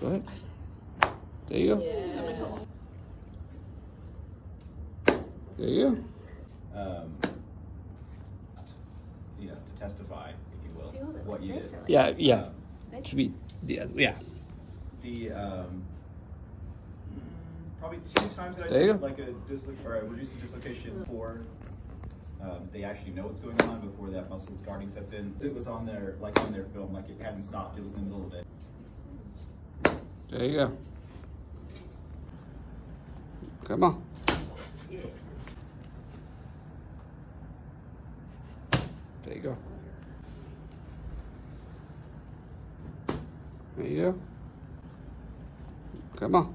go ahead. There you go. There you go. um, you know, to testify, if you will, Do all the- what you did. Yeah, yeah. Um, This- Should be, yeah, yeah. the um, probably two times that I There did like a disloc or I reduced the dislocation before um, they actually know what's going on before that muscle guarding sets in. It was on their like on their film, like it hadn't stopped. It was in the middle of it. There you go. Come on. There you go. There you go. Come on.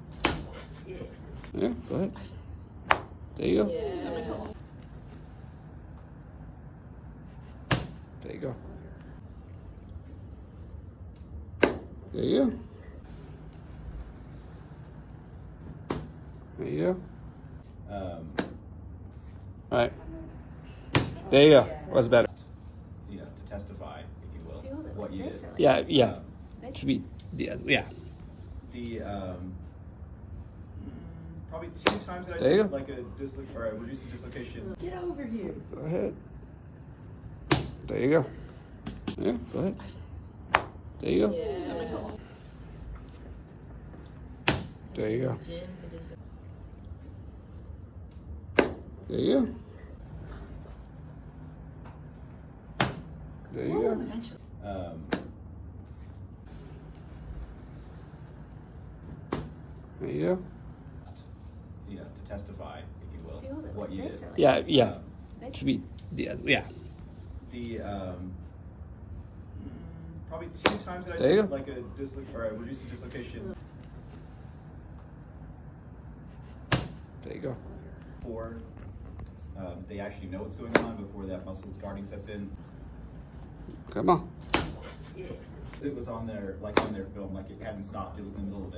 Yeah, go ahead. There you go. There you go. There you go. There you go. Um, All right. There you go. What's better? you know, to testify, if you will, Do all what you did. Yeah, yeah. Um, This- Should be, yeah, yeah. the um, probably two times that I There did like a disloc or I reduced the dislocation. Get over here. Go ahead. There you go. Yeah, go ahead. There you go. Yeah. There you go. There you go. There you go. Um, There you go. you know, to testify, if you will, Do all the- what you did. Yeah, yeah. Um, Should be, yeah, yeah. the um, mm, probably two times that I There did like a disloc or I reduced the dislocation There you go. before um, they actually know what's going on before that muscle guarding sets in. Come on. It was on their like on their film, like it hadn't stopped. It was in the middle of it.